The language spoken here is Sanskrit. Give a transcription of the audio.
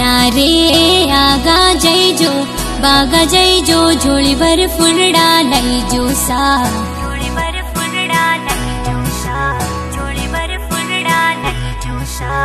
रे आगा जय जो बागा जय जो झोळी भर पुनडा नही जोसा झोली भर पुनडा नही जोषा झोली भर पुनडा नहि जोषा